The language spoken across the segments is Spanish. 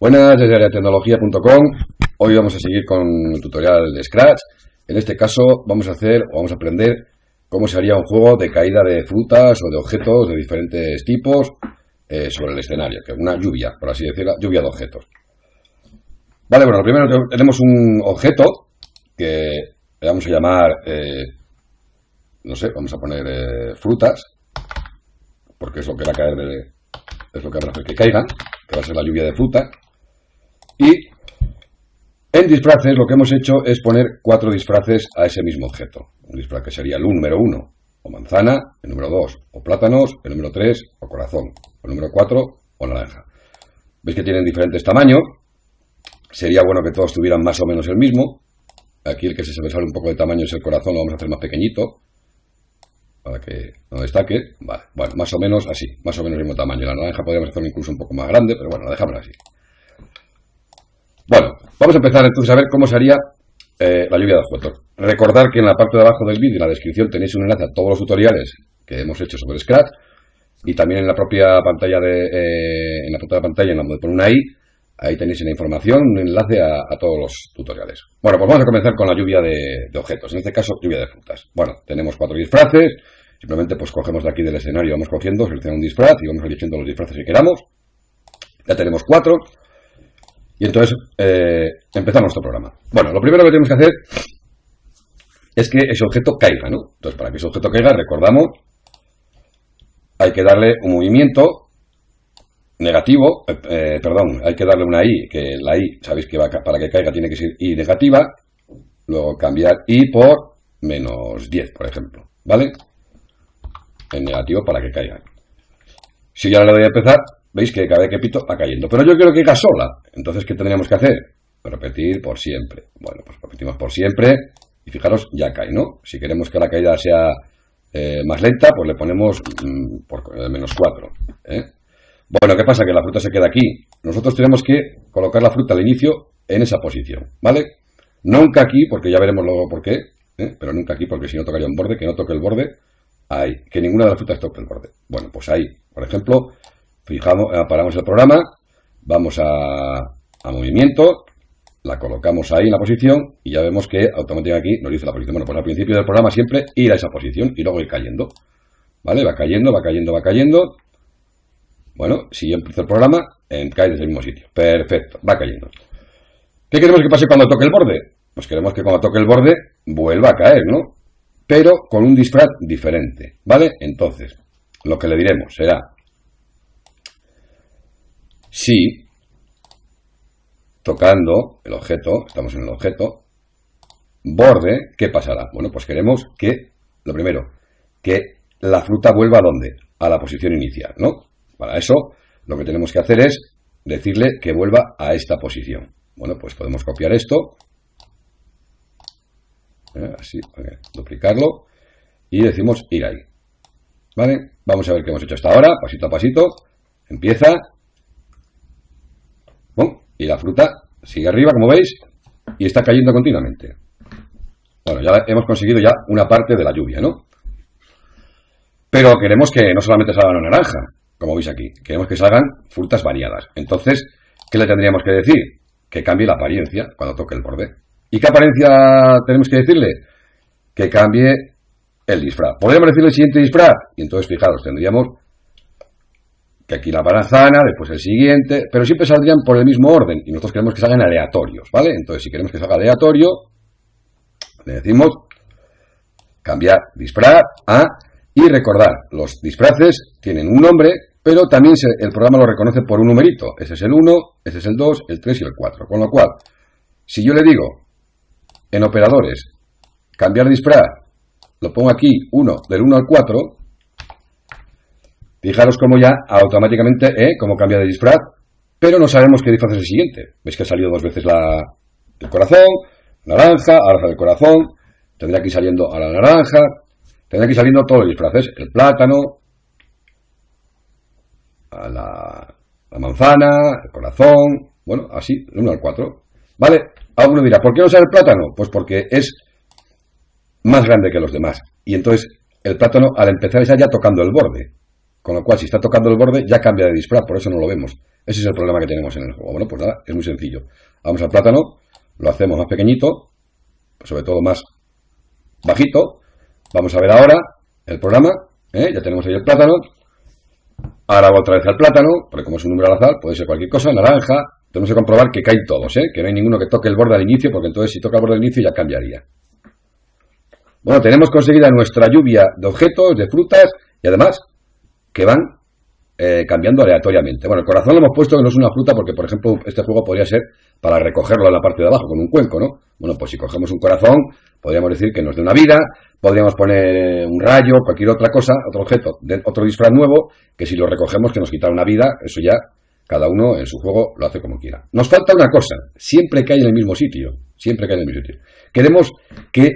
Buenas, desde tecnología.com. Hoy vamos a seguir con el tutorial de Scratch. En este caso vamos a hacer o vamos a aprender cómo se haría un juego de caída de frutas o de objetos de diferentes tipos eh, sobre el escenario, que es una lluvia, por así decirlo, lluvia de objetos. Vale, bueno, primero tenemos un objeto que le vamos a llamar, eh, no sé, vamos a poner eh, frutas, porque es lo que va a caer de, es lo que hacer que caigan, que va a ser la lluvia de fruta. Y en disfraces lo que hemos hecho es poner cuatro disfraces a ese mismo objeto. Un disfraz que sería el número uno, o manzana, el número dos, o plátanos, el número tres, o corazón, el número cuatro, o naranja. Veis que tienen diferentes tamaños. Sería bueno que todos tuvieran más o menos el mismo. Aquí el que se sale un poco de tamaño es el corazón, lo vamos a hacer más pequeñito para que no destaque. Vale, bueno, más o menos así, más o menos el mismo tamaño. La naranja podríamos hacerlo incluso un poco más grande, pero bueno, la dejamos así. Bueno, vamos a empezar entonces a ver cómo sería eh, la lluvia de objetos. Recordar que en la parte de abajo del vídeo, en la descripción, tenéis un enlace a todos los tutoriales que hemos hecho sobre Scratch y también en la propia pantalla de, eh, en la de pantalla, en la donde pone una I, ahí tenéis la información, un enlace a, todos los tutoriales. Bueno, pues vamos a comenzar con la lluvia de, de, objetos, en este caso lluvia de frutas. Bueno, tenemos cuatro disfraces, simplemente pues cogemos de aquí del escenario, vamos cogiendo, seleccionamos un disfraz y vamos eligiendo los disfraces que queramos. Ya tenemos cuatro. Y entonces eh, empezamos nuestro programa. Bueno, lo primero que tenemos que hacer es que ese objeto caiga, ¿no? Entonces, para que ese objeto caiga, recordamos, hay que darle un movimiento negativo, eh, eh, perdón, hay que darle una I, que la I, sabéis que va, para que caiga tiene que ser I negativa, luego cambiar I por menos 10, por ejemplo, ¿vale? En negativo para que caiga. Si ya le doy a empezar, veis que cada vez que pito va cayendo. Pero yo quiero que caiga sola. Entonces, ¿qué tendríamos que hacer? Repetir por siempre. Bueno, pues repetimos por siempre y fijaros, ya cae, ¿no? Si queremos que la caída sea eh, más lenta, pues le ponemos mm, por eh, menos 4. ¿eh? Bueno, ¿qué pasa? Que la fruta se queda aquí. Nosotros tenemos que colocar la fruta al inicio en esa posición, ¿vale? Nunca aquí, porque ya veremos luego por qué, pero nunca aquí, porque si no tocaría un borde, que no toque el borde, ahí, que ninguna de las frutas toque el borde. Bueno, pues ahí, por ejemplo, Fijamos, eh, paramos el programa, vamos a, a movimiento, la colocamos ahí en la posición y ya vemos que automáticamente aquí nos dice la posición. Bueno, pues al principio del programa siempre ir a esa posición y luego ir cayendo. ¿Vale? Va cayendo, va cayendo, va cayendo. Bueno, si yo empiezo el programa, cae desde el mismo sitio. Perfecto, va cayendo. ¿Qué queremos que pase cuando toque el borde? Pues queremos que cuando toque el borde vuelva a caer, ¿no? Pero con un disfraz diferente, ¿vale? Entonces, lo que le diremos será si tocando el objeto, estamos en el objeto, borde, ¿qué pasará? Bueno, pues queremos que, lo primero, que la fruta vuelva a dónde? A la posición inicial, ¿no? Para eso, lo que tenemos que hacer es decirle que vuelva a esta posición. Bueno, pues podemos copiar esto, ¿eh? así, duplicarlo, y decimos ir ahí. ¿Vale? Vamos a ver qué hemos hecho hasta ahora, pasito a pasito. Empieza, y la fruta sigue arriba, como veis, y está cayendo continuamente. Bueno, ya hemos conseguido ya una parte de la lluvia, ¿no? Pero queremos que no solamente salga una naranja, como veis aquí, queremos que salgan frutas variadas. Entonces, ¿qué le tendríamos que decir? Que cambie la apariencia cuando toque el borde. ¿Y qué apariencia tenemos que decirle? Que cambie el disfraz. Podríamos decirle el siguiente disfraz. Y entonces, fijaros, tendríamos que aquí la manzana, después el siguiente, pero siempre saldrían por el mismo orden y nosotros queremos que salgan aleatorios, ¿vale? Entonces, si queremos que salga aleatorio, le decimos cambiar disfraz a y recordar, los disfraces tienen un nombre, pero también el programa lo reconoce por un numerito. Ese es el 1, ese es el 2, el 3 y el 4. Con lo cual, si yo le digo en operadores cambiar disfraz, lo pongo aquí 1 del 1 al 4, Fijaros cómo ya automáticamente, ¿eh? Cómo cambia de disfraz, pero no sabemos qué disfraz es el siguiente. Veis que ha salido dos veces la, el corazón, naranja, ahora del corazón, tendrá que ir saliendo a la naranja, tendrá que ir saliendo todos los disfraces, el plátano, a la, la manzana, el corazón, bueno, así, del 1 al 4. ¿Vale? Alguno dirá, ¿por qué no sale el plátano? Pues porque es más grande que los demás. Y entonces el plátano al empezar está ya tocando el borde. Con lo cual, si está tocando el borde, ya cambia de disfraz, por eso no lo vemos. Ese es el problema que tenemos en el juego. Bueno, pues nada, es muy sencillo. Vamos al plátano, lo hacemos más pequeñito, sobre todo más bajito. Vamos a ver ahora el programa, ¿eh? ya tenemos ahí el plátano. Ahora otra vez al plátano, porque como es un número al azar, puede ser cualquier cosa, naranja. Tenemos que comprobar que caen todos, ¿eh? que no hay ninguno que toque el borde al inicio, porque entonces si toca el borde al inicio ya cambiaría. Bueno, tenemos conseguida nuestra lluvia de objetos, de frutas y además que van eh, cambiando aleatoriamente. Bueno, el corazón lo hemos puesto que no es una fruta porque, por ejemplo, este juego podría ser para recogerlo en la parte de abajo con un cuenco, ¿no? Bueno, pues si cogemos un corazón, podríamos decir que nos dé una vida, podríamos poner un rayo, cualquier otra cosa, otro objeto, otro disfraz nuevo, que si lo recogemos que nos quita una vida, eso ya cada uno en su juego lo hace como quiera. Nos falta una cosa, siempre que hay en el mismo sitio, siempre que hay en el mismo sitio. Queremos que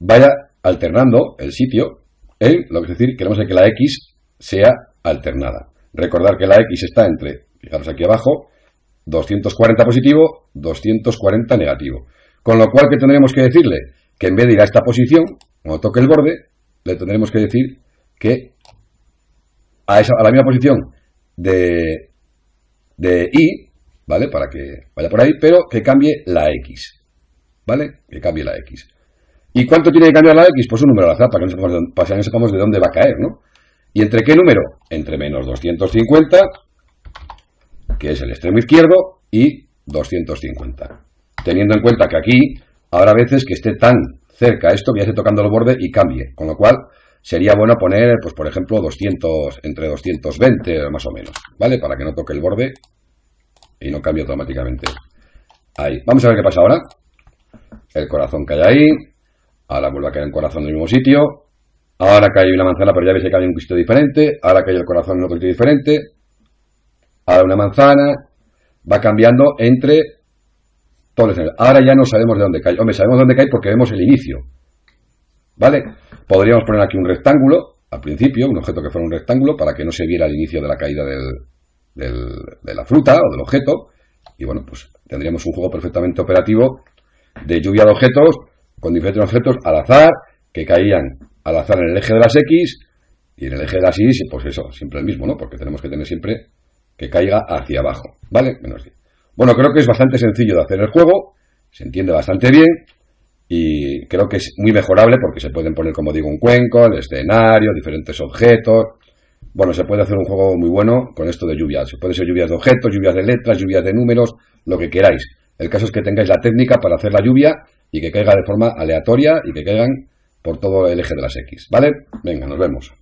vaya alternando el sitio en, lo que es decir, queremos que la X sea alternada. Recordar que la X está entre, fijaros aquí abajo, 240 positivo, 240 negativo. Con lo cual, ¿qué tendremos que decirle? Que en vez de ir a esta posición, cuando toque el borde, le tendremos que decir que a, esa, a la misma posición de de i, ¿vale? Para que vaya por ahí, pero que cambie la x, ¿vale? Que cambie la x. ¿Y cuánto tiene que cambiar la x? Pues un número al azar, para que no sepamos, de dónde va a caer, ¿no? ¿Y entre qué número? Entre menos 250, que es el extremo izquierdo, y 250. Teniendo en cuenta que aquí habrá veces que esté tan cerca esto que esté tocando el borde y cambie. Con lo cual, sería bueno poner, pues por ejemplo, 200, entre 220 más o menos, ¿vale? Para que no toque el borde y no cambie automáticamente. Ahí. Vamos a ver qué pasa ahora. El corazón cae ahí. Ahora vuelve a caer el corazón en el mismo sitio. Ahora cae una manzana, pero ya veis que cae un sitio diferente. Ahora cae el corazón en otro sitio diferente. Ahora una manzana. Va cambiando entre todos los Ahora ya no sabemos de dónde cae. Hombre, sabemos de dónde cae porque vemos el inicio. ¿Vale? Podríamos poner aquí un rectángulo, al principio, un objeto que fuera un rectángulo, para que no se viera el inicio de la caída de la fruta o del objeto. Y bueno, pues tendríamos un juego perfectamente operativo de lluvia de objetos con diferentes objetos al azar, que caían al azar en el eje de las X y en el eje de las Y, pues eso, siempre el mismo, ¿no? Porque tenemos que tener siempre que caiga hacia abajo, ¿vale? Menos Bueno, creo que es bastante sencillo de hacer el juego, se entiende bastante bien y creo que es muy mejorable porque se pueden poner, como digo, un cuenco, el escenario, diferentes objetos. Bueno, se puede hacer un juego muy bueno con esto de lluvias. Puede ser lluvias de objetos, lluvias de letras, lluvias de números, lo que queráis. El caso es que tengáis la técnica para hacer la lluvia y que caiga de forma aleatoria y que caigan por todo el eje de las X. ¿Vale? Venga, nos vemos.